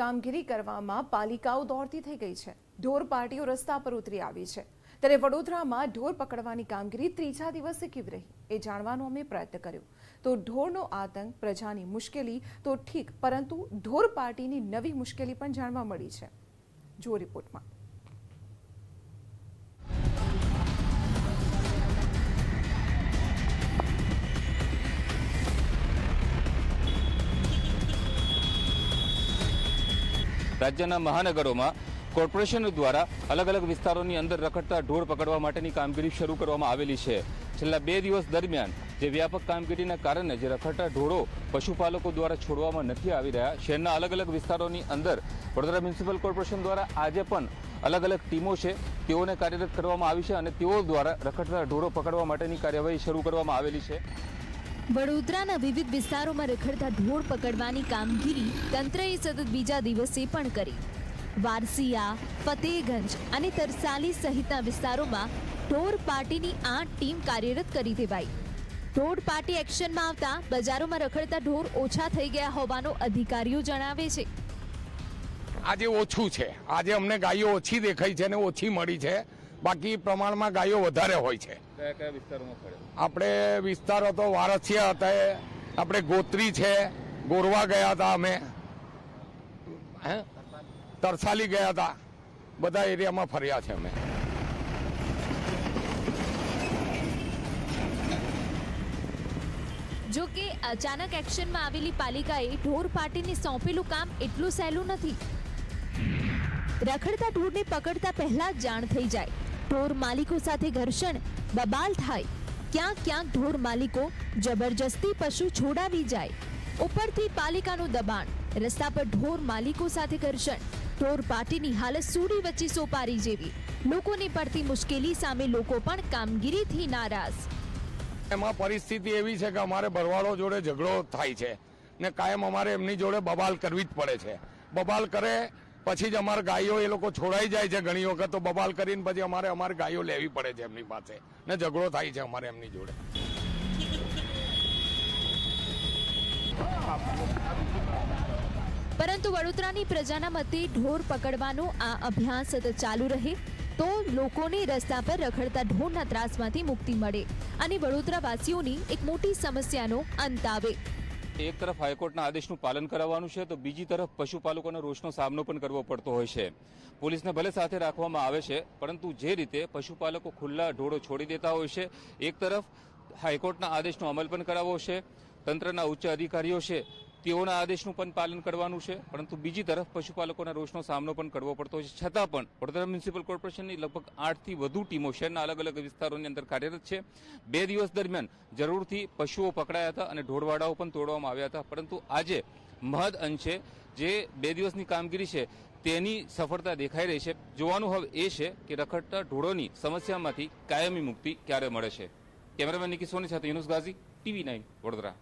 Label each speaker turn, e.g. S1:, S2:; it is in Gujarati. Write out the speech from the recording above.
S1: કામગીરી કરવામાં પાલિકાઓ દોડતી થઈ ગઈ છે. ઢોર પાર્ટીઓ રસ્તા પર ઉતરી આવી છે. ત્યારે વડોદરામાં ઢોર પકડવાની કામગીરી ત્રીજા દિવસે કેવી રહી, એ જાણવાનો અમે પ્રયત્ન કર્યો. તો ઢોરનો આતંક પ્રજાની મુશ્કેલી તો ઠીક, પરંતુ ઢોર પાર્ટીની નવી મુશ્કેલી પણ જાણવા મળી છે. જો રિપોર્ટમાં.
S2: રાજ્યના મહાનગરોમાં કોર્પોરેશન દ્વારા અલગ અલગ વિસ્તારોની અંદર રખડતા ઢોર પકડવા માટેની કામગીરી શરૂ કરવામાં આવેલી છે. છેલ્લા બે દિવસ દરમિયાન જે વ્યાપક કામગીરીના કારણે જે રખડતા ઢોરો પશુપાલકો દ્વારા છોડવામાં નથી આવી રહ્યા, શહેરના અલગ અલગ વિસ્તારોની અંદર વડોદરા મ્યુનિસિપલ કોર્પોરેશન દ્વારા આજે પણ અલગ અલગ ટીમો છે, તેઓને કાર્યરત કરવામાં આવી છે અને તેઓ દ્વારા રખડતા ઢોરો પકડવા માટેની કાર્યવાહી શરૂ કરવામાં આવેલી છે.
S3: વડોદરાના વિવિધ વિસ્તારોમાં રખડતા ઢોર પકડવાની કામગીરી તંત્રએ સતત બીજા દિવસે પણ કરી. વારસિયા, ફતેહગંજ અને તરસાલી સહિતના વિસ્તારોમાં ઢોર પાર્ટીની આઠ ટીમ કાર્યરત કરી દેવાઈ. ઢોર પાર્ટી એક્શનમાં આવતા બજારોમાં રખડતા ઢોર ઓછા થઈ ગયા હોવાનો અધિકારીઓ જણાવે છે.
S4: આજે ઓછું છે. આજે અમને ગાયો ઓછી દેખાઈ છે અને ઓછી મળી છે. બાકી પ્રમાણમાં ગાયો વધારે હોય છે.
S2: કયા કયા વિસ્તારોમાં ફર્યા
S4: આપણે વિસ્તારો તો વારસિયા હતા એ. આપણે ગોત્રી છે. ગોરવા ગયા હતા અમે. હે? તરસાલી ગયા હતા. બધા એરિયામાં ફર્યા છે અમે.
S3: જો કે અચાનક એક્શનમાં આવેલી પાલિકાએ ઢોર પાર્ટીને સોંપેલું કામ એટલું સહેલું નથી. રખડતા ઢોરને પકડતા પહેલા જ જાણ થઈ જાય. ઢોર માલિકો સાથે ઘર્ષણ, બબાલ થાય. ક્યાંક ક્યાંક ઢોર માલિકો જબરજસ્તી પશુ છોડાવી જાય. ઉપરથી પાલિકાનું દબાણ, રસ્તા પર ઢોર માલિકો સાથે ઘર્ષણ. ઢોર પાટીની હાલત સૂડી વચ્ચે સોપારી જેવી. લોકોને પડતી મુશ્કેલી સામે લોકો પણ કામગીરીથી નારાજ.
S4: એમાં પરિસ્થિતિ એવી છે કે અમારે ભરવાડો જોડે ઝઘડો થાય છે ને કાયમ અમારે એમની જોડે બબાલ કરવી જ પડે છે. બબાલ કરે પછી જ અમારે ગાયો એ લોકો છોડાઈ જાય છે ઘણી વખત, તો બબાલ કરીને પછી અમારે અમારે ગાયો લેવી પડે છે એમની પાસે. ને ઝઘડો થાય છે અમારે એમની જોડે.
S3: પરંતુ વડોદરાની પ્રજાના મતે ઢોર પકડવાનો આ અભ્યાસ ચાલુ રહે, તો લોકોને રસ્તા પર રખડતા ઢોરના ત્રાસમાંથી મુક્તિ મળે. અને વડોદરાવાસીઓની એક મોટી સમસ્યાનો અંત આવે.
S2: એક તરફ હાઈકોર્ટના આદેશનું પાલન કરાવવાનું છે, તો બીજી તરફ પશુપાલકોના રોષનો સામનો પણ કરવો પડતો હોય છે. પોલીસને ભલે સાથે રાખવામાં આવે છે, પરંતુ જે રીતે પશુપાલકો ખુલ્લા ઢોળો છોડી દેતા હોય છે, એક તરફ હાઈકોર્ટના આદેશનો અમલ પણ કરાવવો છે, તંત્રના ઉચ્ચ અધિકારીઓ છે તેઓના આદેશનું પણ પાલન કરવાનું છે, પરંતુ બીજી તરફ પશુપાલકોના રોષનો સામનો પણ કરવો પડતો છે. છતાં પણ વડોદરા મ્યુનિસિપલ કોર્પોરેશનની લગભગ આઠથી વધુ ટીમો શહેરના અલગ અલગ વિસ્તારોની અંદર કાર્યરત છે. બે દિવસ દરમિયાન જરૂરથી પશુઓ પકડાયા હતા અને ઢોરવાડાઓ પણ તોડવામાં આવ્યા હતા. પરંતુ આજે મહદ અંશે જે બે દિવસની કામગીરી છે, તેની સફળતા દેખાઈ રહી છે. જોવાનું હવે એ છે કે રખડતા ઢોળોની સમસ્યામાંથી કાયમી મુક્તિ ક્યારે મળે છે? કેમેરામેન નિકી સોની સાથે યુનુસ ગાઝી, ટીવી નાઇન વડોદરા.